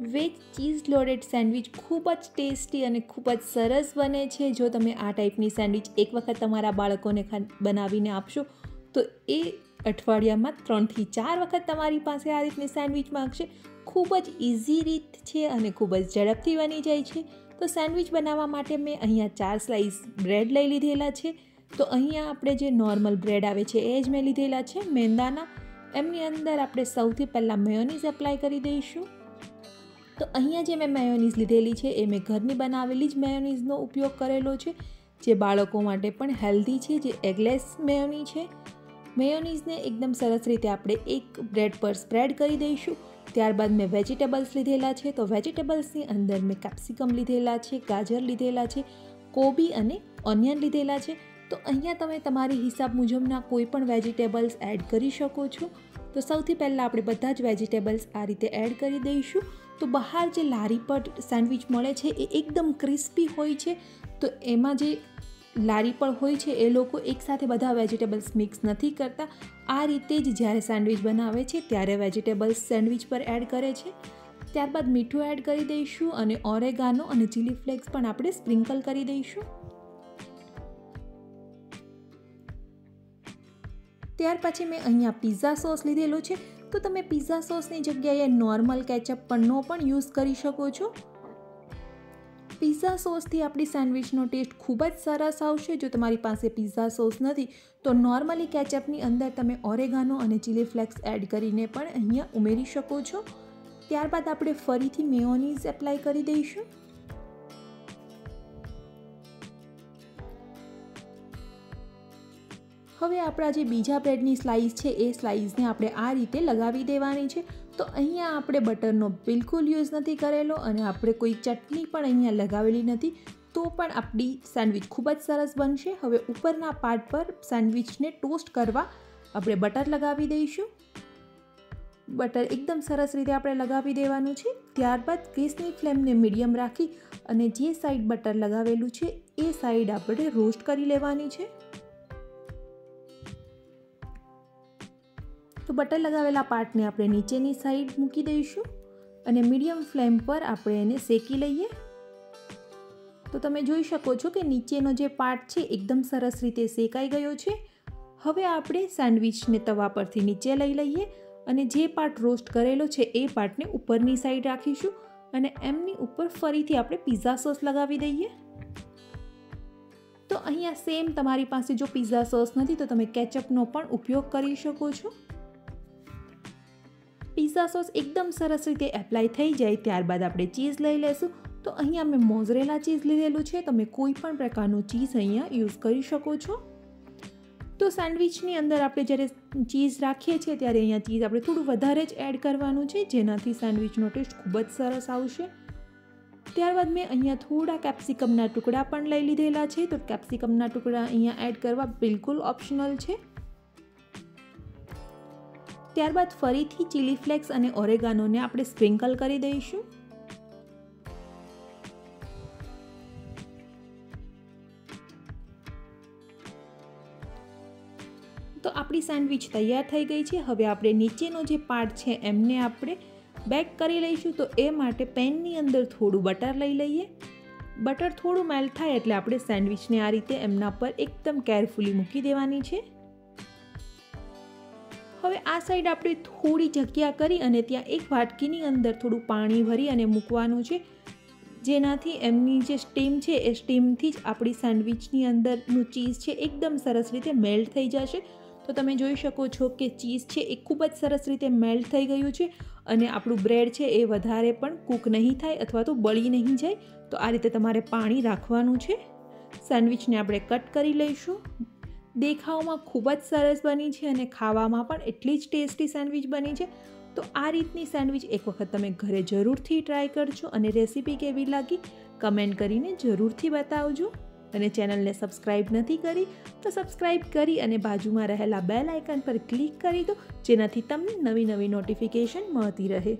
Veg cheese loaded sandwich ખૂબ જ tasty અને ખૂબ જ સરસ બને છે. જો તમે આ ટાઈપની સેન્ડવિચ એક વખત તમારા બાળકોને બનાવીને આપશો, તો એ અઠવાડિયામાં ત્રણથી ચાર વખત તમારી પાસે આ રીતની સેન્ડવિચ માગશે. ખૂબ જ ઇઝી રીત છે અને ખૂબ જ ઝડપથી બની જાય છે. તો સેન્ડવિચ બનાવવા માટે મેં અહીંયા ચાર સ્લાઇસ બ્રેડ લઈ લીધેલા છે. તો અહીંયા આપણે જે નોર્મલ બ્રેડ આવે છે એ જ મેં લીધેલા છે. મેંદાના. એમની અંદર આપણે સૌથી પહેલાં મેયોનીઝ એપ્લાય કરી દઈશું. તો અહીંયા જે મેં મેયોનીઝ લીધેલી છે એ મેં ઘરની બનાવેલી જ મેયોનીઝનો ઉપયોગ કરેલો છે, જે બાળકો માટે પણ હેલ્ધી છે, જે એગલેસ મેયોની છે. મેયોનીઝને એકદમ સરસ રીતે આપણે એક બ્રેડ પર સ્પ્રેડ કરી દઈશું. ત્યારબાદ મેં વેજીટેબલ્સ લીધેલા છે, તો વેજીટેબલ્સની અંદર મેં કેપ્સિકમ લીધેલા છે, ગાજર લીધેલા છે, કોબી અને ઓનિયન લીધેલા છે. તો અહીંયા તમે તમારી હિસાબ મુજબના કોઈ પણ વેજીટેબલ્સ એડ કરી શકો છો. તો સૌથી પહેલાં આપણે બધા જ વેજીટેબલ્સ આ રીતે એડ કરી દઈશું. તો બહાર જે લારી પર સેન્ડવિચ મળે છે એ એકદમ ક્રિસ્પી હોય છે. તો એમાં જે લારી પર હોય છે એ લોકો એકસાથે બધા વેજીટેબલ્સ મિક્સ નથી કરતા. આ રીતે જ જ્યારે સેન્ડવિચ બનાવે છે ત્યારે વેજીટેબલ્સ સેન્ડવિચ પર એડ કરે છે. ત્યારબાદ મીઠું એડ કરી દઈશું અને ઓરેગાનો અને ચીલી ફ્લેક્સ પણ આપણે સ્પ્રિંકલ કરી દઈશું. ત્યાર પછી મેં અહીંયા પિઝા સોસ લીધેલો છે. તો તમે પિઝા સોસની જગ્યાએ નોર્મલ કેચઅપ પણનો પણ યુઝ કરી શકો છો. પિઝા સોસથી આપણી સેન્ડવિચનો ટેસ્ટ ખૂબ જ સરસ આવશે. જો તમારી પાસે પિઝા સોસ નથી, તો નોર્મલી કેચઅપની અંદર તમે ઓરેગાનો અને ચીલી ફ્લેક્સ એડ કરીને પણ અહીંયા ઉમેરી શકો છો. ત્યારબાદ આપણે ફરીથી મેયોનીઝ એપ્લાય કરી દઈશું. હવે આપણા જે બીજા બ્રેડની સ્લાઇસ છે, એ સ્લાઇસને આપણે આ રીતે લગાવી દેવાની છે. તો અહીંયા આપણે બટરનો બિલકુલ યુઝ નથી કરેલો અને આપણે કોઈ ચટણી પણ અહીંયા લગાવેલી નથી. તો પણ આપણી સેન્ડવિચ ખૂબ જ સરસ બનશે. હવે ઉપરના પાર્ટ પર સેન્ડવિચને ટોસ્ટ કરવા આપણે બટર લગાવી દઈશું. બટર એકદમ સરસ રીતે આપણે લગાવી દેવાનું છે. ત્યારબાદ ગેસની ફ્લેમને મીડિયમ રાખી અને જે સાઈડ બટર લગાવેલું છે, એ સાઈડ આપણે રોસ્ટ કરી લેવાની છે. તો બટર લગાવેલા પાર્ટને આપણે નીચેની સાઈડ મૂકી દઈશું અને મીડિયમ ફ્લેમ પર આપણે એને શેકી લઈએ. તો તમે જોઈ શકો છો કે નીચેનો જે પાર્ટ છે એકદમ સરસ રીતે શેકાઈ ગયો છે. હવે આપણે સેન્ડવિચને તવા પરથી નીચે લઈ લઈએ અને જે પાર્ટ રોસ્ટ કરેલો છે એ પાર્ટને ઉપરની સાઈડ રાખીશું અને એમની ઉપર ફરીથી આપણે પિઝા સોસ લગાવી દઈએ. તો અહીંયા સેમ તમારી પાસે જો પિઝા સોસ નથી તો તમે કેચઅપનો પણ ઉપયોગ કરી શકો છો. પિઝા સોસ એકદમ સરસ રીતે એપ્લાય થઈ જાય, ત્યારબાદ આપણે ચીઝ લઈ લેશું. તો અહીંયા મેં મોઝરેલા ચીઝ લીધેલું છે. તમે કોઈ પણ પ્રકારનું ચીઝ અહીંયા યુઝ કરી શકો છો. તો સેન્ડવિચની અંદર આપણે જ્યારે ચીઝ રાખીએ છીએ, ત્યારે અહીંયા ચીઝ આપણે થોડું વધારે જ એડ કરવાનું છે, જેનાથી સેન્ડવિચનો ટેસ્ટ ખૂબ જ સરસ આવશે. ત્યારબાદ મેં અહીંયા થોડા કેપ્સિકમના ટુકડા પણ લઈ લીધેલા છે. તો કેપ્સિકમના ટુકડા અહીંયા એડ કરવા બિલકુલ ઓપ્શનલ છે. ત્યારબાદ ફરીથી ચીલી ફ્લેક્સ અને ઓરેગાનોને આપણે સ્પ્રિંકલ કરી દઈશું. તો આપણી સેન્ડવિચ તૈયાર થઈ ગઈ છે. હવે આપણે નીચેનો જે પાર્ટ છે એમને આપણે બેક કરી લઈશું. તો એ માટે પેનની અંદર થોડું બટર લઈ લઈએ. બટર થોડું મેલ્ટ થાય એટલે આપણે સેન્ડવિચને આ રીતે એમના પર એકદમ કેરફુલી મૂકી દેવાની છે. હવે આ સાઈડ આપણે થોડી જગ્યા કરી અને ત્યાં એક વાટકીની અંદર થોડું પાણી ભરી અને મૂકવાનું છે. જેનાથી એમની જે સ્ટીમ છે, એ સ્ટીમથી જ આપણી સેન્ડવિચની અંદરનું ચીઝ છે, એકદમ સરસ રીતે મેલ્ટ થઈ જશે. તો તમે જોઈ શકો છો કે ચીઝ છે, એ ખૂબ જ સરસ રીતે મેલ્ટ થઈ ગયું છે અને આપણું બ્રેડ છે, એ વધારે પણ કૂક નહીં થાય અથવા તો બળી નહીં જાય. તો આ રીતે તમારે પાણી રાખવાનું છે. સેન્ડવિચને આપણે કટ કરી લઈશું. દેખાવમાં ખૂબ જ સરસ બની છે અને ખાવામાં પણ એટલી જ ટેસ્ટી સેન્ડવિચ બની છે. તો આ રીતની સેન્ડવિચ એક વખત તમે ઘરે જરૂરથી ટ્રાય કરજો અને રેસીપી કેવી લાગી કમેન્ટ કરીને જરૂરથી બતાવજો. અને ચેનલને સબસ્ક્રાઈબ નથી કરી તો સબસ્ક્રાઇબ કરી અને બાજુમાં રહેલા બેલ આઇકન પર ક્લિક કરી દો જેનાથી તમને નવી નવી નોટિફિકેશન મળતી રહે.